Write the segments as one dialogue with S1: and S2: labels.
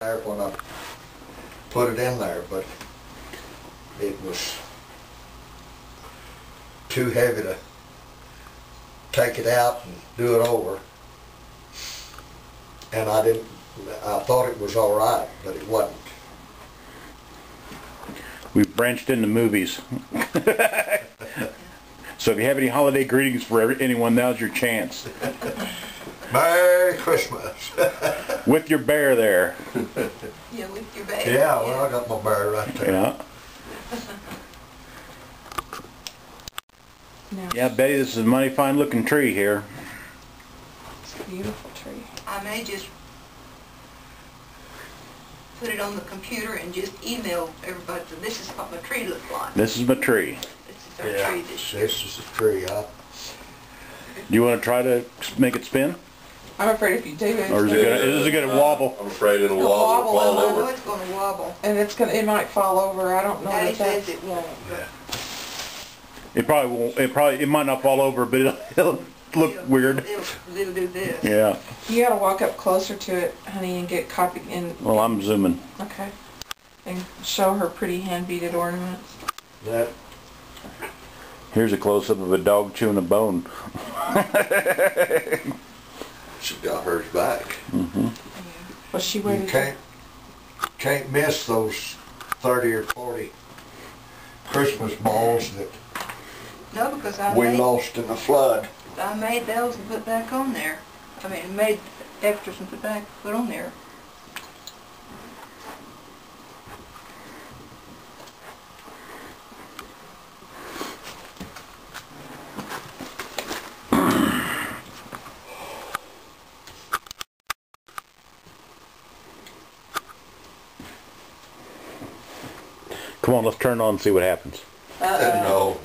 S1: there when I put it in there, but it was too heavy to take it out and do it over. And I didn't, I thought it was all right, but it wasn't.
S2: We've branched into movies. so if you have any holiday greetings for anyone, now's your chance.
S1: Merry Christmas.
S2: With your bear there.
S3: Yeah, with your bear.
S1: Yeah, well, I got my bear right there.
S2: Yeah.
S4: No,
S2: Yeah, Betty, this is a mighty fine looking tree here.
S4: it's a beautiful tree.
S3: I may just put it on the computer and just email everybody, so this is what my tree looks like.
S2: This is my tree.
S3: This is our
S1: Yeah,
S3: tree this year.
S1: this is a tree. I,
S2: Do you want to try to make it spin?
S4: I'm afraid if you do, it's
S2: Or is it
S4: gonna-
S2: gonna, is it gonna uh, wobble?
S5: I'm afraid it'll
S4: It'll
S5: wobble,
S4: wobble
S5: fall
S4: and
S3: I know
S5: over.
S3: it's gonna wobble.
S4: and it's gonna, it might fall over, I don't know
S3: Daddy
S4: if that's,
S3: says it won't, but
S2: It probably won't, it probably, it might not fall over, but it'll, it'll look
S3: it'll-
S2: weird.
S3: It'll, it'll do this.
S2: Yeah,
S4: you gotta walk up closer to it, honey, and get copy, and,
S2: well, I'm zooming.
S4: okay. And show her pretty hand beaded ornaments.
S1: that,
S2: Here's a close-up of a dog chewing a bone.
S5: She got hers back. Mm-hmm.
S4: Was she
S1: you
S4: waited?
S1: can't, can't miss those thirty or forty Christmas balls that
S3: No, because I
S1: we
S3: made,
S1: lost in the flood.
S3: I made those and put back on there. I mean, made extras and put back, put on there.
S2: Come on, let's turn on and see what happens.
S1: No.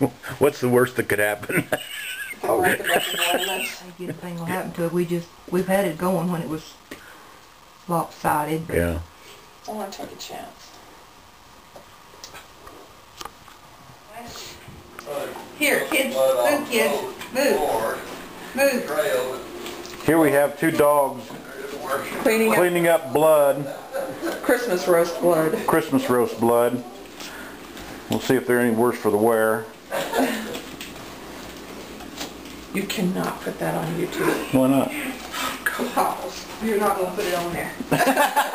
S2: What's the worst that could happen?
S4: Like a bunch of ornaments.
S3: I get a will happen to it. We just, we've had it going when it was lopsided.
S2: Yeah.
S4: I wanna take a chance.
S3: Here, kids, move, kids, move, move.
S2: Here we have two dogs
S4: Cleaning up
S2: cleaning up blood,
S4: Christmas roast blood.
S2: Christmas roast blood. We'll see if they're any worse for the wear.
S4: You cannot put that on YouTube.
S2: Why not?
S3: Cause you're not gonna put it on there.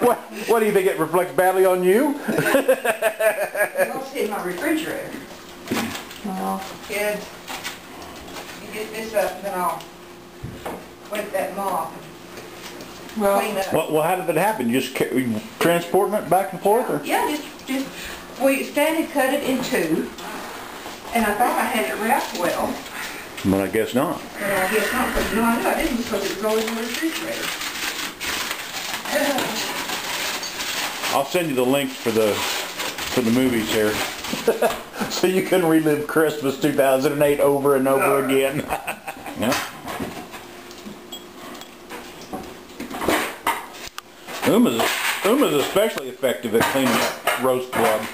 S2: What, what do you think, it reflects badly on you?
S3: It's in my refrigerator.
S4: Well,
S3: Kids, you get this up, then I'll wet that mop and clean
S4: well,
S3: up.
S2: Well, well, how did that happen? You just transporting it back and forth, or?
S3: Yeah, just, just, we, Stanley cut it in two, and I thought I had it wrapped well,
S2: But I guess not.
S3: but I guess not, no, I know I didn't because it was always in the refrigerator.
S2: I'll send you the links for the, for the movies here. So you can relive Christmas 2008 over and over again. Yeah. Uma's, Uma's especially effective at cleaning up roast blood.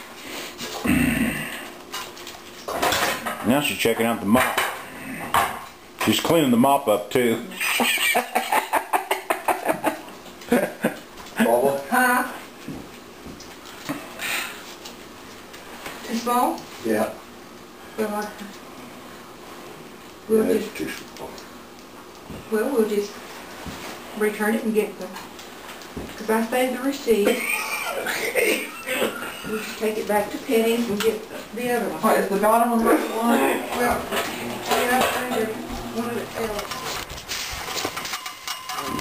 S2: Now she's checking out the mop. She's cleaning the mop up too.
S1: Bubba?
S3: Huh? Too small?
S1: Yeah.
S3: Well, We'll
S1: That's
S3: just,
S1: too small.
S3: well, we'll just return it and get the, because I saved the receipt. Okay. We'll just take it back to Penney's and get the other one.
S4: what is the bottom of roast one?
S3: Well, yeah, one of it fell.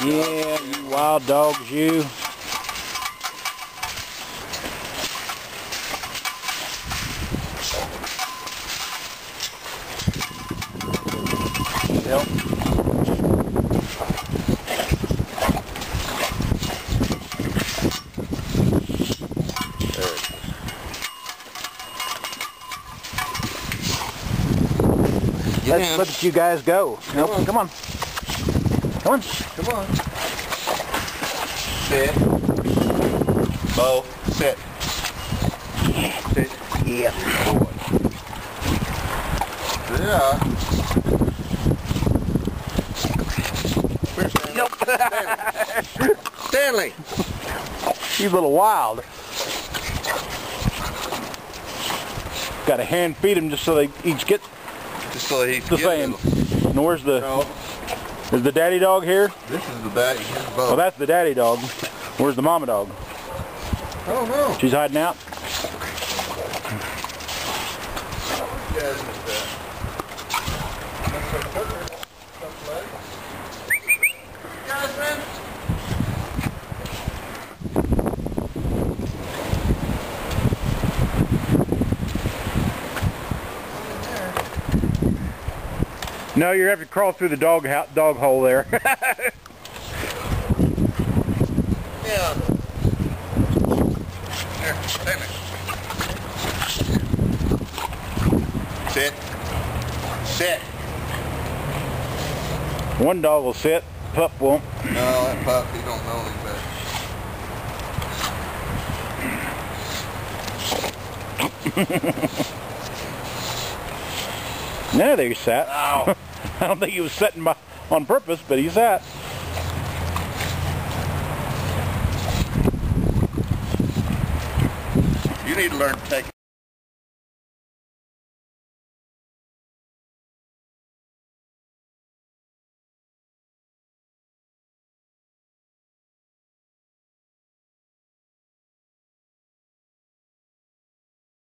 S2: Yeah, you wild dogs, you. Let's look at you guys go. Come Nope, come on. Come on.
S5: Come on. Sit. Bo, sit. Sit.
S2: Yeah.
S5: Yeah. Where's that? Nope. Stanley.
S2: He's a little wild. Got to hand feed him just so they each get
S5: Just so he's
S2: the same. And where's the,
S5: No,
S2: is the daddy dog here?
S5: this is the daddy.
S2: Well, that's the daddy dog. Where's the mama dog?
S5: I don't know.
S2: She's hiding out? No, you have to crawl through the dog dog hole there.
S5: Yeah. Here, take me. Sit. Sit.
S2: One dog will sit, pup won't.
S5: No, that pup, he don't know any better.
S2: No, there he sat. I don't think he was setting by, on purpose, but he sat.
S5: You need to learn to take